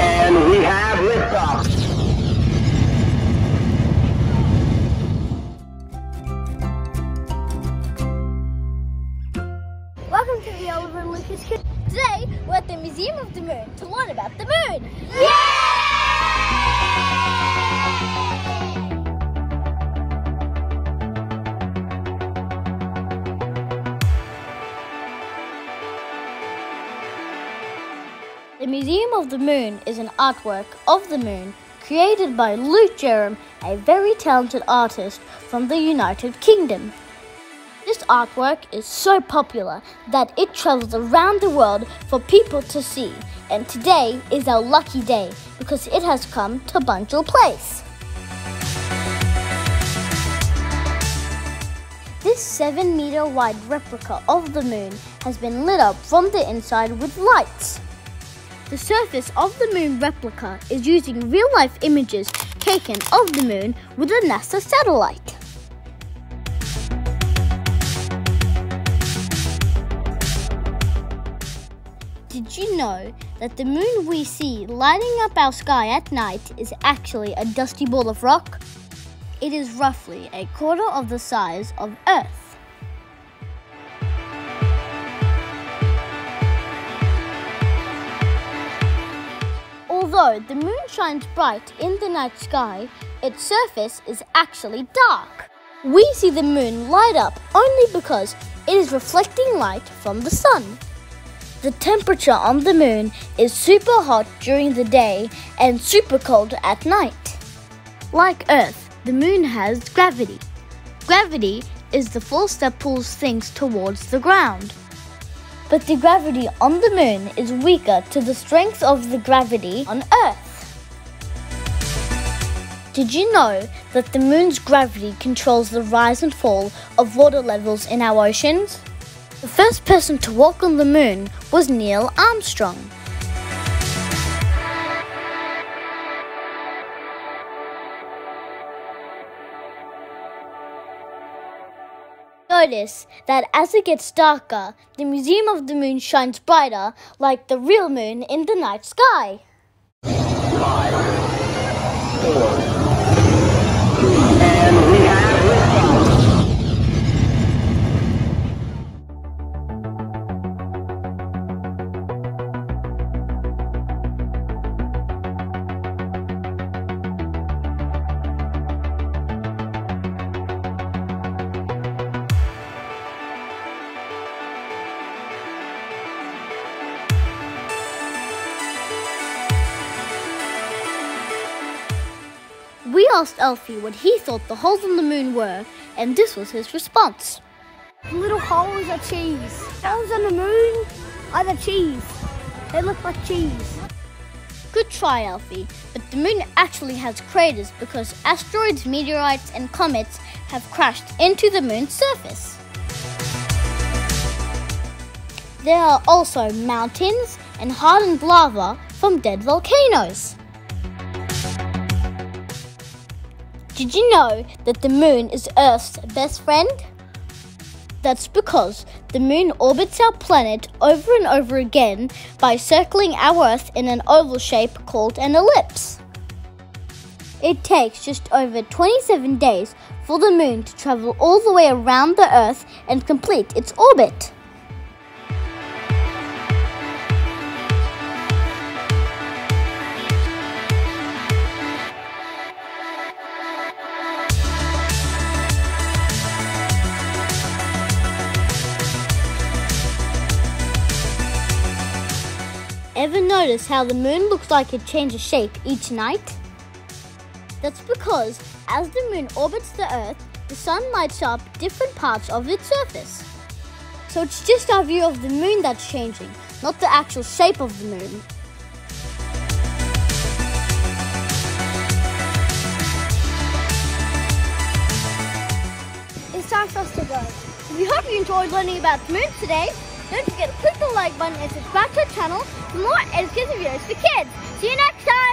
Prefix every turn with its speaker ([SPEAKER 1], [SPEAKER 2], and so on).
[SPEAKER 1] And we have liftoff.
[SPEAKER 2] Welcome to the Oliver and Lucas Kids. Today, we're at the Museum of the Moon to learn about the moon. The Museum of the Moon is an artwork of the moon created by Luke Jerram, a very talented artist from the United Kingdom. This artwork is so popular that it travels around the world for people to see, and today is our lucky day because it has come to Bunjil Place. This 7 meter wide replica of the moon has been lit up from the inside with lights. The surface of the moon replica is using real life images taken of the moon with a NASA satellite. Did you know that the moon we see lighting up our sky at night is actually a dusty ball of rock? It is roughly a quarter of the size of Earth. Although the moon shines bright in the night sky, its surface is actually dark. We see the moon light up only because it is reflecting light from the sun. The temperature on the moon is super hot during the day and super cold at night. Like Earth, the moon has gravity. Gravity is the force that pulls things towards the ground. But the gravity on the moon is weaker to the strength of the gravity on Earth. Did you know that the moon's gravity controls the rise and fall of water levels in our oceans? The first person to walk on the moon was Neil Armstrong. Notice that as it gets darker, the Museum of the Moon shines brighter like the real moon in the night sky.
[SPEAKER 1] We
[SPEAKER 2] asked Alfie what he thought the holes on the moon were, and this was his response.
[SPEAKER 3] Little holes are cheese. Holes on the moon are the cheese. They look like cheese.
[SPEAKER 2] Good try, Alfie, but the moon actually has craters because asteroids, meteorites, and comets have crashed into the moon's surface. There are also mountains and hardened lava from dead volcanoes. Did you know that the moon is Earth's best friend? That's because the moon orbits our planet over and over again by circling our Earth in an oval shape called an ellipse. It takes just over 27 days for the moon to travel all the way around the Earth and complete its orbit. Ever notice how the moon looks like it changes shape each night? That's because as the moon orbits the Earth, the sun lights up different parts of its surface. So it's just our view of the moon that's changing, not the actual shape of the moon.
[SPEAKER 3] It's time for us to go.
[SPEAKER 2] We hope you enjoyed learning about the moon today. Don't forget to click the like button and subscribe to our channel for more educational videos for kids. See you next time.